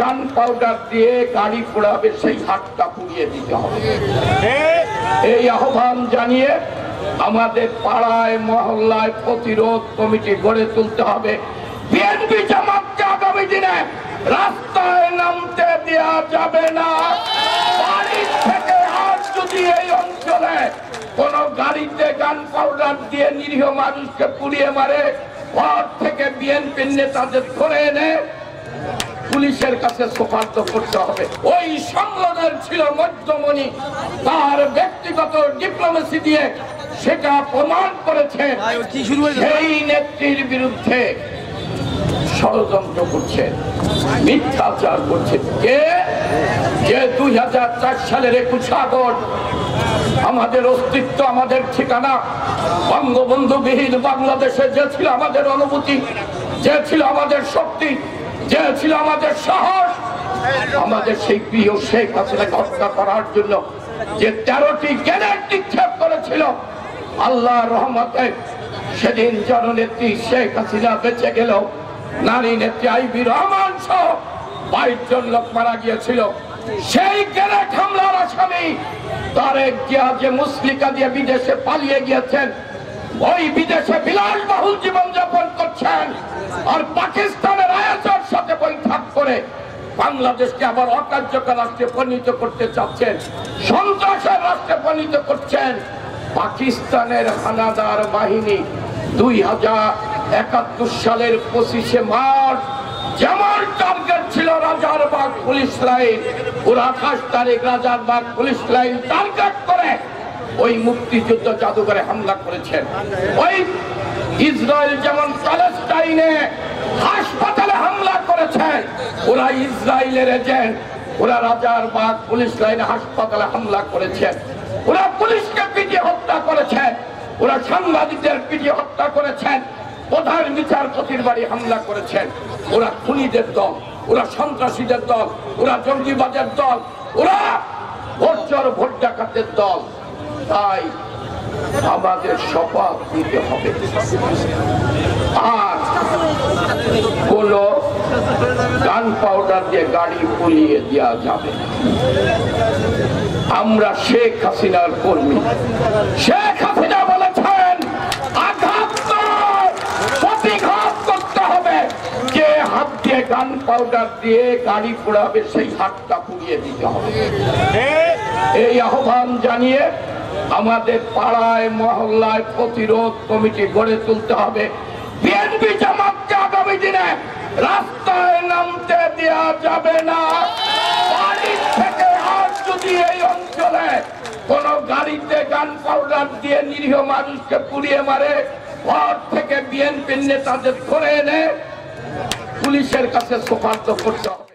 গান পাউডার দিয়ে গাড়ি পোড়াবে সেই হাতটা পুড়িয়ে দিতে হবে। এই আহ্বান জানিয়ে আমাদের পাড়ায় মহল্লায় প্রতিরোধ কমিটি গড়ে তুলতে হবে। বিএনপি জামাতকে আগামী দিনে রাস্তায় নামতে দেওয়া যাবে না। বাড়ি থেকে আর যদি এই অঞ্চলে কোন গাড়িতে গান পাউডার দিয়ে নিরীহ মানুষকে পুড়িয়ে মারে ঘর থেকে বিএনপির নেতাদের ধরে এনে পুলিশের কাছে সোপার্দ করতে হবে। ওই সংগঠন ছিল মধ্যমণি। তার ব্যক্তিগত ডিপ্লোমেসি দিয়ে সেটা প্রমাণ করেছে। সেই নেত্রীর বিরুদ্ধে ষড়যন্ত্র করছেন মিথ্যাচার করছেন কে? যে দুই হাজার চার সালের একুশ আগস্ট? আমাদের অস্তিত্ব আমাদের ঠিকানা বঙ্গবন্ধুবিহীন বাংলাদেশে যে ছিল আমাদের অনুভূতি যে ছিল আমাদের শক্তি যে ছিল আমাদের সাহস, আমাদের সেই প্রিয় শেখ হাসিনাকে হত্যা করার জন্য যে তেরোটি গ্যানেট নিক্ষেপ করেছিল, আল্লাহ রহমতে সেদিন জননেত্রী শেখ হাসিনা বেঁচে গেল, নারী নেত্রী আইবি রহমান সহ বাইশ জন লোক মারা গিয়েছিল। সেই গ্যানেট হামলার আসামি তারেক জিয়া যে মুসলিকা দিয়ে বিদেশে পালিয়ে গিয়েছেন। ওই বিদেশে বিলাসবহুল বাংলাদেশকে আবার অকার্যকর রাষ্ট্রে পরিণত করতে চাচ্ছেন, সন্ত্রাসের রাষ্ট্রে পরিণত করছেন পাকিস্তানের হানাদার বাহিনী দুই হাজার একাত্তর সালের পঁচিশে মার্চ, যেমন টার্গেট ছিল রাজারবাগ পুলিশ লাইন, ওরা আঠাশ তারিখ রাজারবাগ পুলিশ লাইন টার্গেট করে ওই মুক্তিযুদ্ধ জাদুঘরে হামলা করেছেন। ওই ইসরায়েল যেমন প্যালেস্টাইনে হাসপাতালে করেছেন ওরা ইসরায়েলের এজেন্ট ওরা রাজারবাগ পুলিশ লাইনে হাসপাতালে হামলা করেছেন ওরা পুলিশকে পিটিয়ে হত্যা করেছেন ওরা সাংবাদিকদের পিটিয়ে হত্যা করেছেন প্রধান বিচারপতির বাড়ি হামলা করেছেন ওরা খুনিদের দল, ওরা সন্ত্রাসীদের দল, ওরা জঙ্গিবাদের দল, ওরা ভোটচর ভোট ডাকাতের দল। তাই আমাদের শপথ নিতে হবে। আর কোন গান পাউডার দিয়ে গাড়ি পুলিয়ে দেওয়া যাবে। আমরা শেখ হাসিনার কর্মী। শেখ হাসিনা বলেছেন সেই হাতটা দিতে হবে। এই আহ্বান জানিয়ে আমাদের পাড়ায়, মহল্লায় প্রতিরোধ কমিটি গড়ে তুলতে হবে। বিএনপি গাড়িতে গান পাউডার দিয়ে নিরীহ মানুষকে পুড়িয়ে মারে, ঘর থেকে বিএনপির নেতাদের ধরে এনে পুলিশের কাছে সোপার্দ করতে হবে।